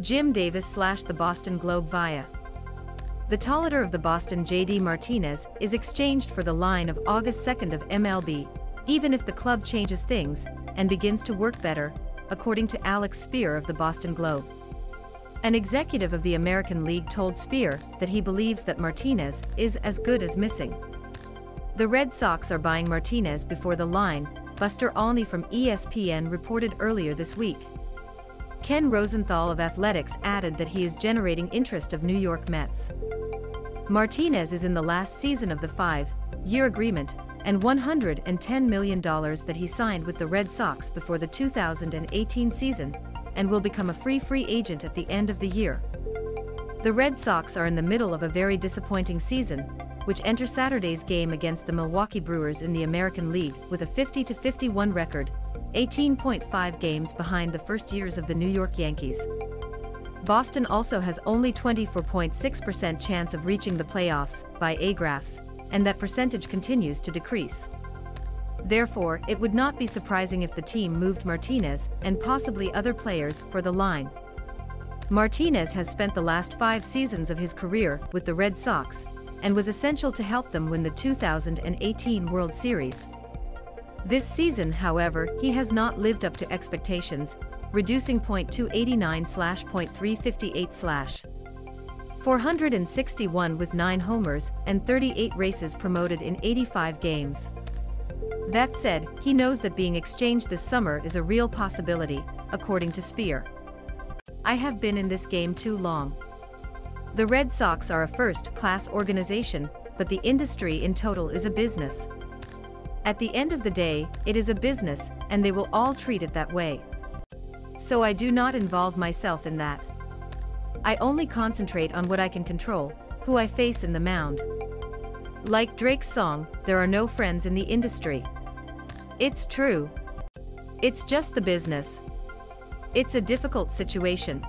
Jim Davis slashed the Boston Globe via. The Tollater of the Boston JD Martinez is exchanged for the line of August 2nd of MLB, even if the club changes things and begins to work better, according to Alex Speier of the Boston Globe. An executive of the American League told Speier that he believes that Martinez is as good as missing. The Red Sox are buying Martinez before the line, Buster Olney from ESPN reported earlier this week. Ken Rosenthal of Athletics added that he is generating interest of New York Mets. Martinez is in the last season of the five-year agreement and $110 million that he signed with the Red Sox before the 2018 season and will become a free free agent at the end of the year. The Red Sox are in the middle of a very disappointing season, which enter Saturday's game against the Milwaukee Brewers in the American League with a 50-51 record, 18.5 games behind the first years of the New York Yankees. Boston also has only 24.6% chance of reaching the playoffs by A-graphs, and that percentage continues to decrease. Therefore, it would not be surprising if the team moved Martinez and possibly other players for the line. Martinez has spent the last five seasons of his career with the Red Sox and was essential to help them win the 2018 World Series. This season, however, he has not lived up to expectations, reducing .289 slash .358 slash 461 with 9 homers and 38 races promoted in 85 games. That said, he knows that being exchanged this summer is a real possibility, according to Speier. I have been in this game too long. The Red Sox are a first-class organization, but the industry in total is a business. At the end of the day, it is a business, and they will all treat it that way. So I do not involve myself in that. I only concentrate on what I can control, who I face in the mound. Like Drake's song, there are no friends in the industry. It's true. It's just the business. It's a difficult situation.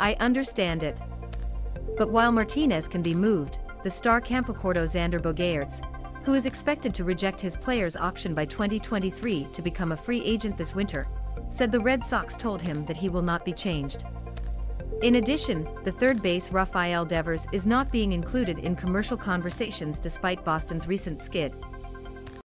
I understand it. But while Martinez can be moved, the star Campocorto Xander Bogaerts, who is expected to reject his player's option by 2023 to become a free agent this winter, said the Red Sox told him that he will not be changed. In addition, the third base Rafael Devers is not being included in commercial conversations despite Boston's recent skid,